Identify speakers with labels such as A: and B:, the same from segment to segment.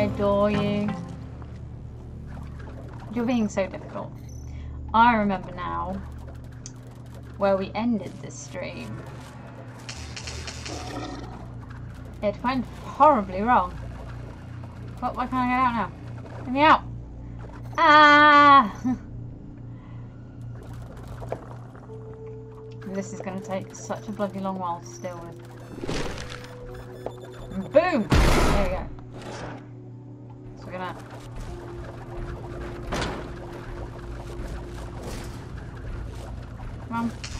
A: adore you. You're being so difficult. I remember now where we ended this stream. It went horribly wrong. What, why can't I get out now? Get me out! Ah! this is going to take such a bloody long while to deal with. Boom! There we go. So we're gonna... Come on.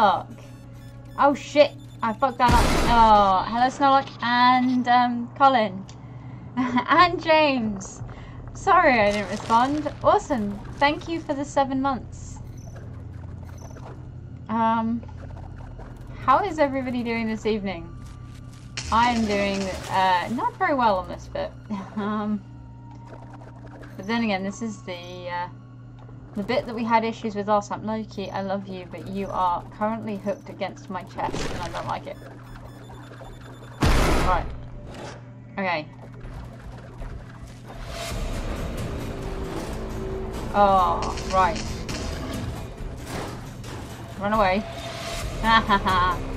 A: Snowlock. Oh shit, I fucked that up. Oh, hello, Snowlock and um, Colin and James. Sorry I didn't respond. Awesome. Thank you for the seven months. Um, how is everybody doing this evening? I am doing uh, not very well on this bit. um, but then again, this is the uh, the bit that we had issues with last time. Loki, I love you, but you are currently hooked against my chest, and I don't like it. Right. Okay. Oh, right. Run away. Ha ha ha.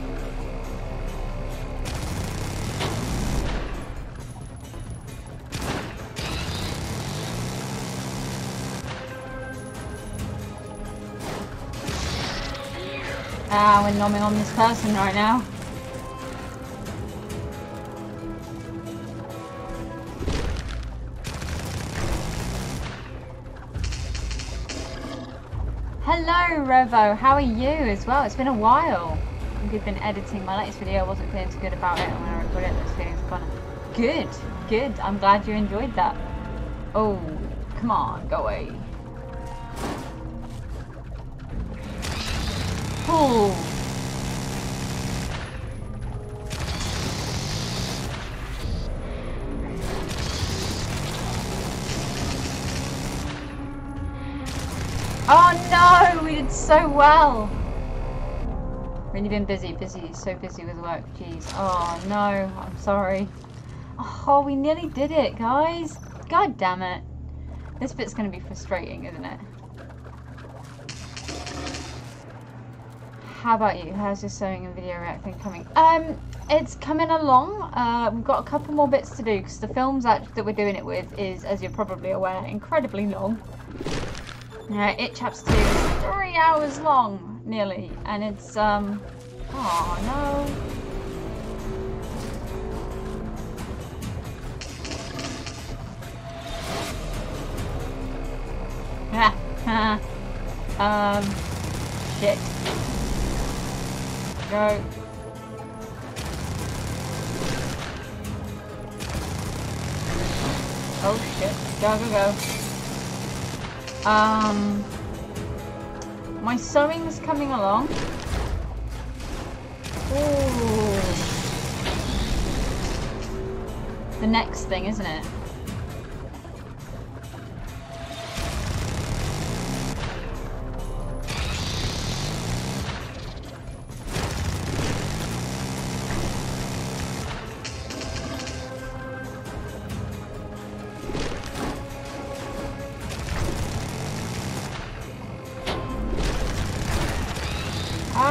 A: Ah, we're nomming on this person right now. Hello, Revo. How are you as well? It's been a while. I think we've been editing my latest video. I wasn't feeling too good about it, and when I recorded it, those feelings gone. Good, good. I'm glad you enjoyed that. Oh, come on, go away. Oh no, we did so well. Really been busy, busy, so busy with work, jeez. Oh no, I'm sorry. Oh, we nearly did it, guys. God damn it. This bit's gonna be frustrating, isn't it? How about you? How's your sewing and video reacting coming? Um, it's coming along. Uh, we've got a couple more bits to do because the films that, that we're doing it with is, as you're probably aware, incredibly long. Uh, It Chaps 2 is three hours long, nearly, and it's, um, oh no. um, shit. Go. Oh shit. Go, go, go. Um, my sewing's coming along. Ooh. The next thing, isn't it?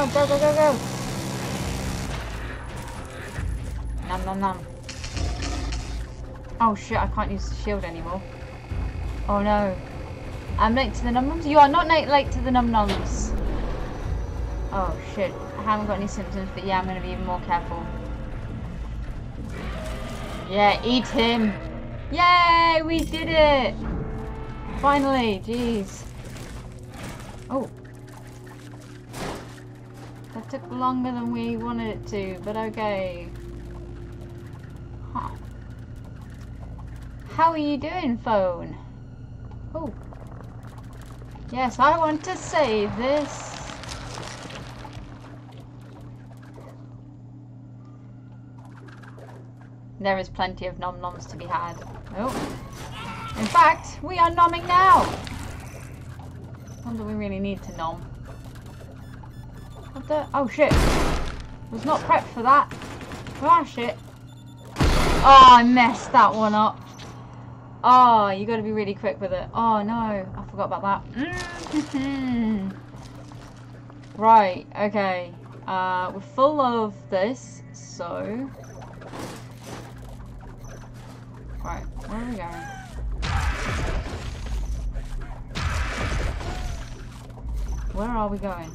A: Go, go, go, go. Nom, nom, nom. Oh shit, I can't use the shield anymore. Oh no. I'm late to the num nums? You are not late, to the num nums. Oh shit. I haven't got any symptoms, but yeah, I'm gonna be even more careful. Yeah, eat him. Yay, we did it. Finally, jeez. Oh took longer than we wanted it to, but okay. How are you doing, phone? Oh. Yes, I want to save this. There is plenty of nom-noms to be had. Oh. In fact, we are nomming now! What do we really need to nom? What the? Oh shit. Was not prepped for that. Ah shit. Oh, I messed that one up. Oh, you got to be really quick with it. Oh no, I forgot about that. right, okay. Uh, we're full of this, so... Right, where are we going? Where are we going?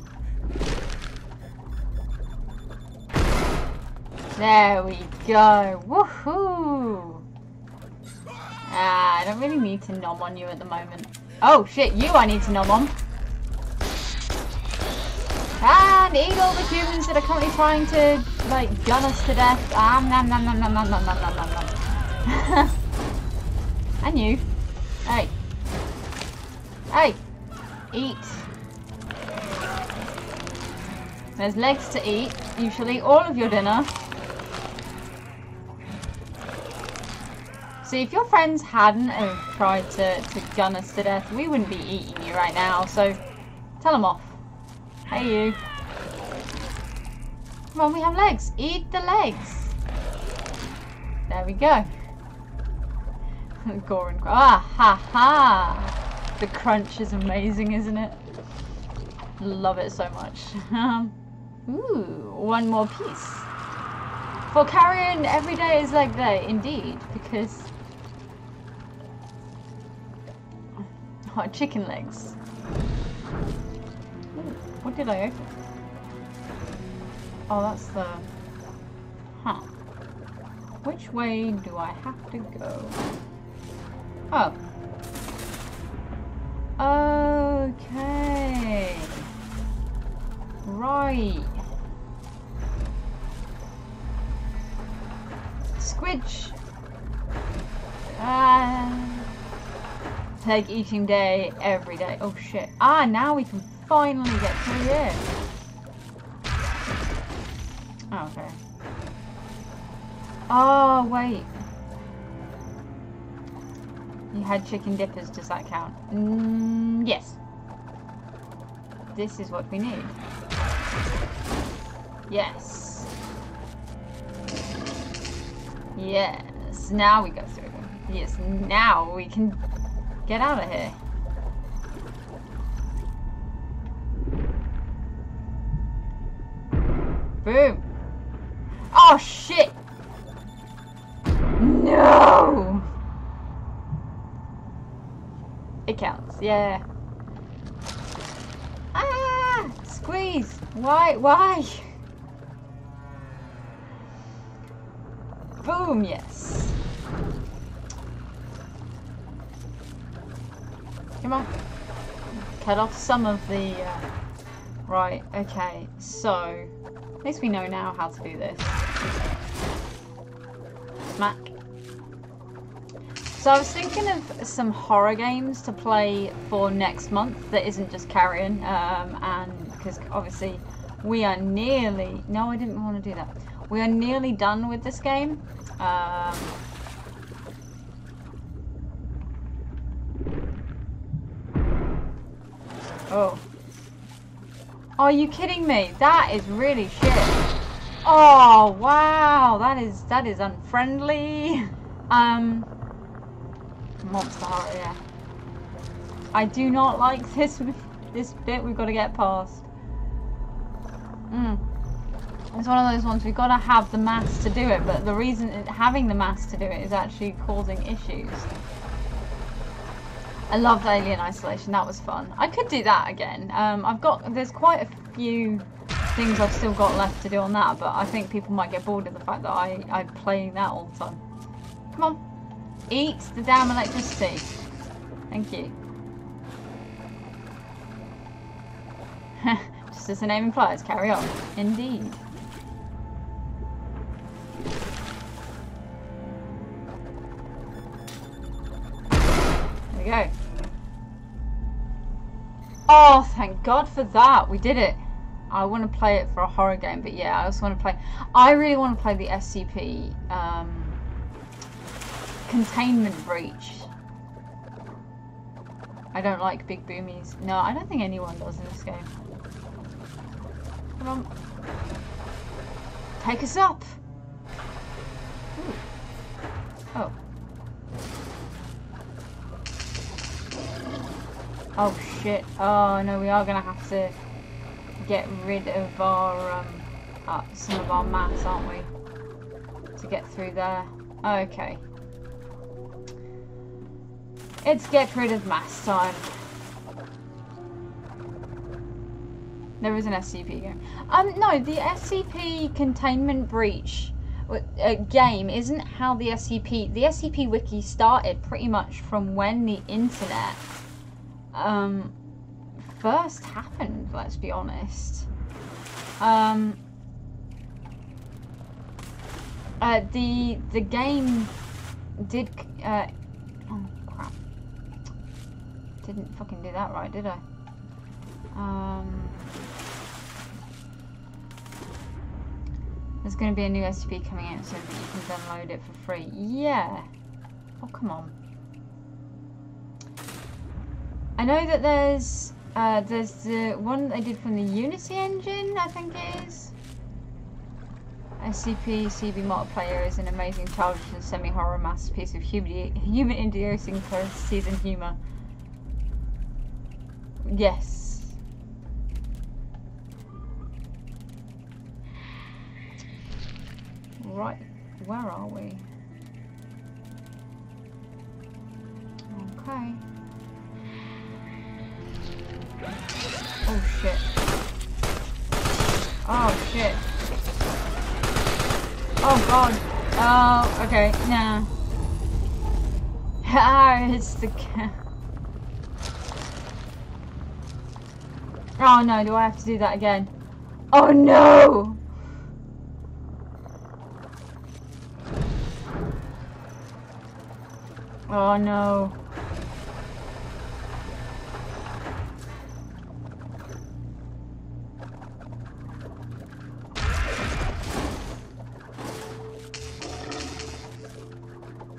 A: There we go. Woohoo! Ah, I don't really need to nom on you at the moment. Oh shit, you I need to nom on. And eat all the humans that are currently trying to, like, gun us to death. Ah, nom nom nom nom nom nom nom nom nom and you. Hey. Hey. Eat. There's legs to eat. Usually all of your dinner. See, if your friends hadn't have tried to, to gun us to death, we wouldn't be eating you right now, so tell them off. Hey you. Come on, we have legs. Eat the legs. There we go. Goran. Ah, ha, ha. The crunch is amazing, isn't it? Love it so much. Ooh, one more piece. For Carrion every day is like day, indeed, because Oh, chicken legs. Ooh, what did I open? Oh, that's the... Huh. Which way do I have to go? Oh. Okay. Right. Squidge. Take eating day every day. Oh shit. Ah, now we can finally get through here. Oh, okay. Oh, wait. You had chicken dippers, does that count? Mm, yes. This is what we need. Yes. Yes. Now we go through. Yes, now we can Get out of here. Boom. Oh, shit. No. It counts, yeah. Ah, squeeze. Why, why? Boom, yes. Come on. Cut off some of the... Uh... Right, okay. So, at least we know now how to do this. Smack. So I was thinking of some horror games to play for next month that isn't just Carrion, um, and because obviously we are nearly, no I didn't want to do that, we are nearly done with this game. Um, Oh. Are you kidding me? That is really shit. Oh, wow. That is, that is unfriendly. Um, Monster Heart, yeah. I do not like this, this bit we've got to get past. Mm. It's one of those ones we've got to have the mass to do it, but the reason having the mass to do it is actually causing issues. I loved Alien Isolation. That was fun. I could do that again. Um, I've got there's quite a few things I've still got left to do on that, but I think people might get bored of the fact that I I'm playing that all the time. Come on, eat the damn electricity. Thank you. Just as the name implies, carry on. Indeed. Go. Oh, thank God for that. We did it. I want to play it for a horror game, but yeah, I also want to play... I really want to play the SCP um, containment breach. I don't like big boomies. No, I don't think anyone does in this game. Come on. Take us up! Ooh. Oh. Oh shit. Oh no, we are gonna have to get rid of our, um, uh, some of our mass, aren't we? To get through there. Okay. It's get rid of mass time. There is an SCP game. Um, no, the SCP containment breach uh, game isn't how the SCP... The SCP wiki started pretty much from when the internet um, first happened, let's be honest. Um, uh, the the game did uh, oh crap didn't fucking do that right did I um There's going to be a new SCP coming out so that you can download it for free. Yeah. Oh, come on. I know that there's uh, there's the one I did from the Unity engine, I think it is. SCP CB multiplayer is an amazing childish and semi-horror masterpiece of human, human idiosyncrasies and humour. Yes, Right, where are we? Okay. Oh shit. Oh shit. Oh god. Oh, okay, nah. Ah, it's the cat. Oh no, do I have to do that again? Oh no! Oh no.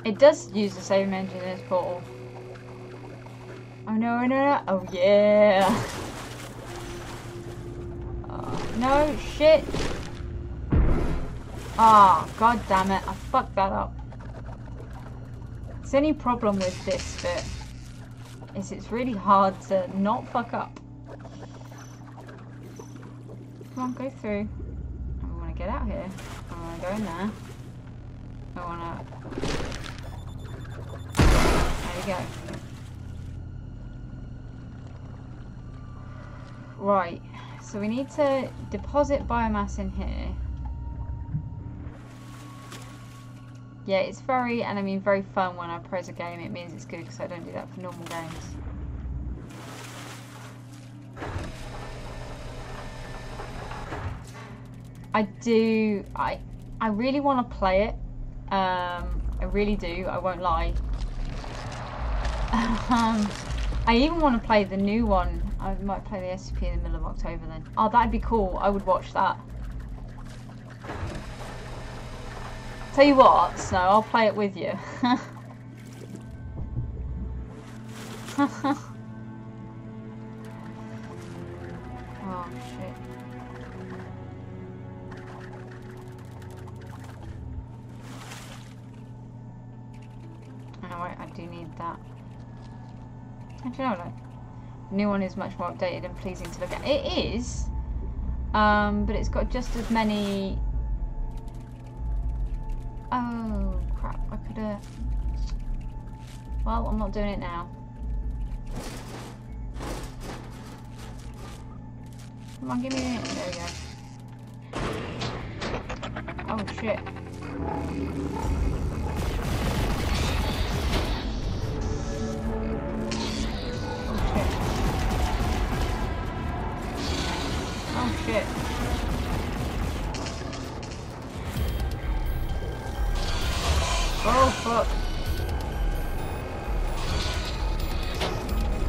A: It does use the same engine as Portal. Oh no, no, no. Oh yeah. Oh, no, shit. Ah, oh, god damn it. I fucked that up. The only problem with this bit is it's really hard to not fuck up. Come on, go through. I want to get out here. I want to go in there. I want to... We go. Right, so we need to deposit biomass in here. yeah, it's very, and I mean very fun when I praise a game. It means it's good because I don't do that for normal games. I do, I, I really want to play it. Um, I really do, I won't lie. um, I even want to play the new one. I might play the SCP in the middle of October then. Oh, that'd be cool. I would watch that. Tell you what, Snow, I'll play it with you. No, no. The new one is much more updated and pleasing to look at. It is, um, but it's got just as many Oh, crap. I could have... Well, I'm not doing it now. Come on, give me it. There we go. Oh, shit. Oh, shit. Oh. Fuck.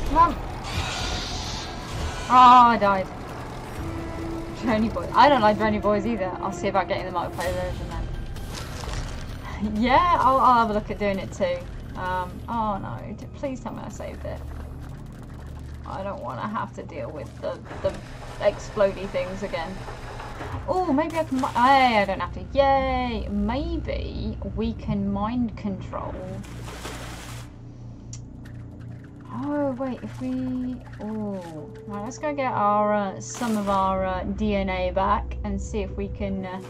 A: Come on. Oh, I died. Journey Boys. I don't like Journey Boys either. I'll see about getting the multiplayer version then. yeah, I'll, I'll have a look at doing it too. Um, oh no, please tell me I saved it. I don't want to have to deal with the, the explodey things again. Oh, maybe I can... Hey, I don't have to. Yay! Maybe we can mind control. Oh, wait, if we... Oh, right, let's go get our uh, some of our uh, DNA back and see if we can... Uh,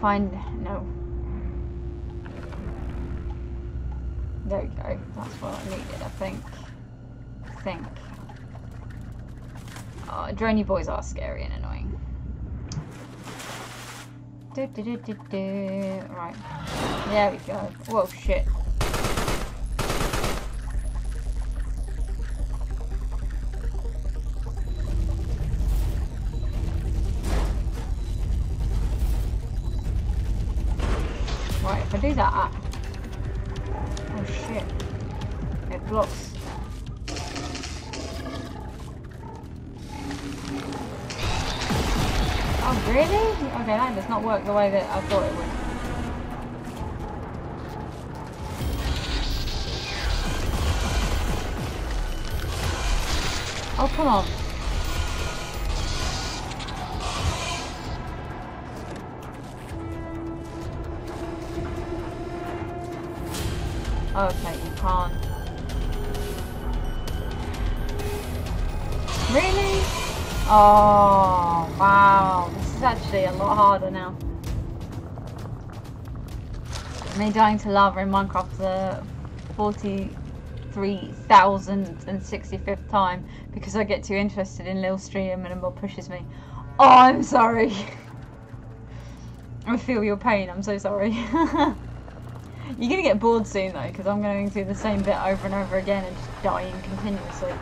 A: find... No. There we go. That's what I needed, I think. I think. Oh, drony boys are scary and annoying. Do, do, do. Right. There we go. Whoa, shit. Work the way that I thought it would. Oh, come on. Okay, you can't. Really? Oh, wow is actually a lot harder now. Me dying to lava in Minecraft the 43,065th time because I get too interested in Lil Stream and Emil pushes me. Oh, I'm sorry. I feel your pain, I'm so sorry. You're gonna get bored soon though, because I'm going do the same bit over and over again and just dying continuously.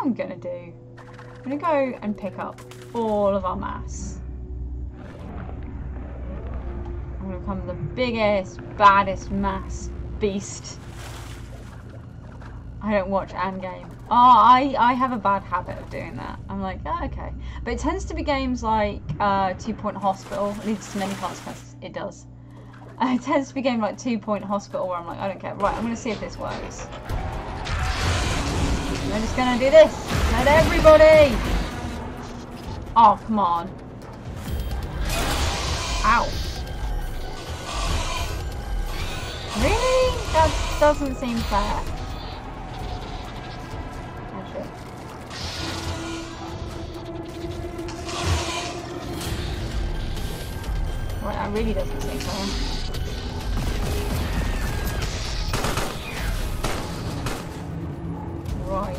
A: I'm gonna do, I'm gonna go and pick up all of our mass. I'm gonna become the biggest, baddest mass beast. I don't watch Endgame. Oh, I, I have a bad habit of doing that. I'm like, oh, okay. But it tends to be games like uh, Two Point Hospital. leads to many consequences. It does. It tends to be games like Two Point Hospital where I'm like, I don't care. Right, I'm going to see if this works. I'm just gonna do this. Let everybody. Oh, come on. Ow. Really? That doesn't seem fair. Well, that really doesn't seem fair. Right.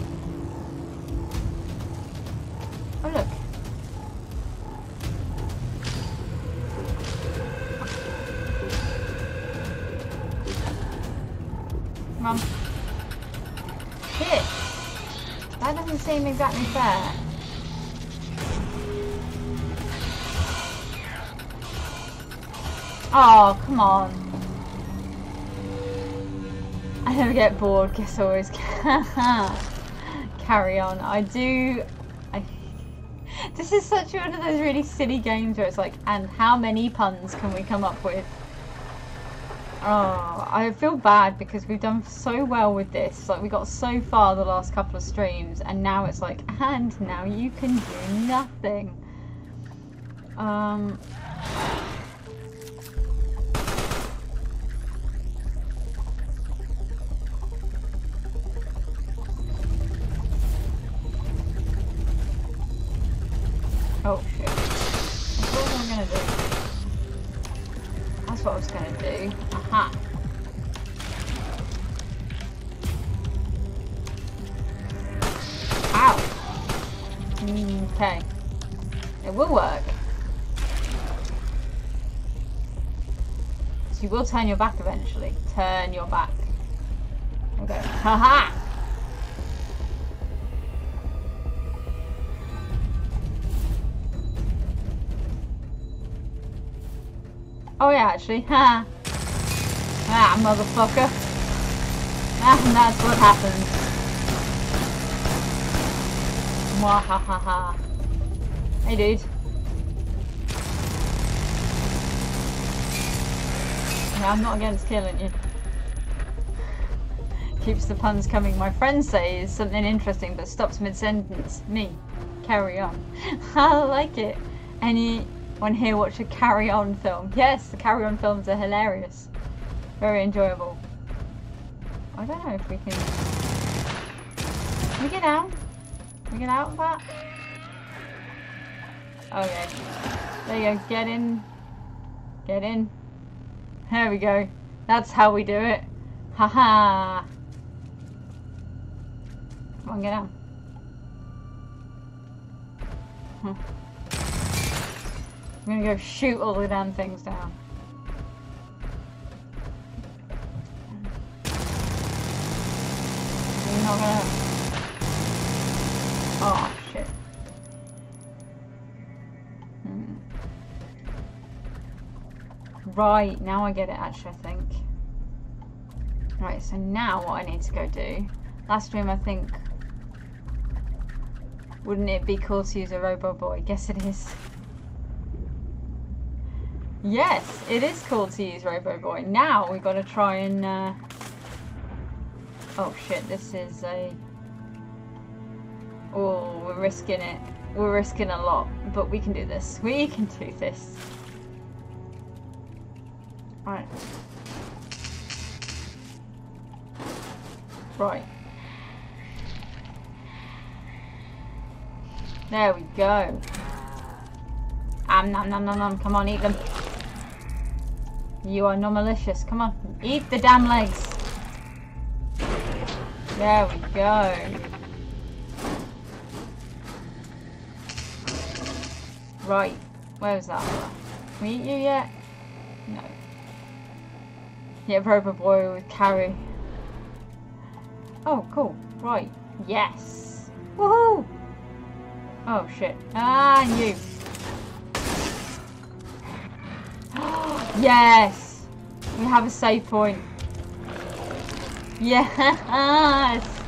A: Oh look. Mum. Shit. That doesn't seem exactly fair. Oh, come on. I never get bored, guess I always carry on. I do... I, this is such one of those really silly games where it's like, and how many puns can we come up with? Oh, I feel bad because we've done so well with this. Like, we got so far the last couple of streams, and now it's like, and now you can do nothing. Um... what I was gonna do. Aha. Ow. Okay. It will work. So you will turn your back eventually. Turn your back. Okay. Haha! Oh yeah, actually. Ha! ah, motherfucker. Ah, and that's what happens. Mwahaha. Hey, dude. Yeah, I'm not against killing you. Keeps the puns coming. My friend says something interesting but stops mid-sentence. Me. Carry on. I like it. Anyone here watch a Carry On film? Yes, the Carry On films are hilarious. Very enjoyable. I don't know if we can... Can we get out? Can we get out of that? Oh, okay. There you go. Get in. Get in. There we go. That's how we do it. Haha. -ha. Come on, get out. Huh. I'm gonna go shoot all the damn things down. I'm not gonna... Oh, shit. Hmm. Right, now I get it actually, I think. Right, so now what I need to go do... Last stream I think wouldn't it be cool to use a Robo Boy? Guess it is. Yes, it is cool to use Robo Boy. Now we've got to try and... Uh... Oh shit, this is a... Oh, we're risking it. We're risking a lot, but we can do this. We can do this. Right. Right. There we go. Um, nom nom nom nom. Come on, eat them. You are not malicious. Come on, eat the damn legs. There we go. Right, where's that? Can we eat you yet? No. Yeah, Robo Boy with carry. Oh, cool. Right. Yes. Woohoo! Oh shit. Ah, you. Yes! We have a save point. Yes!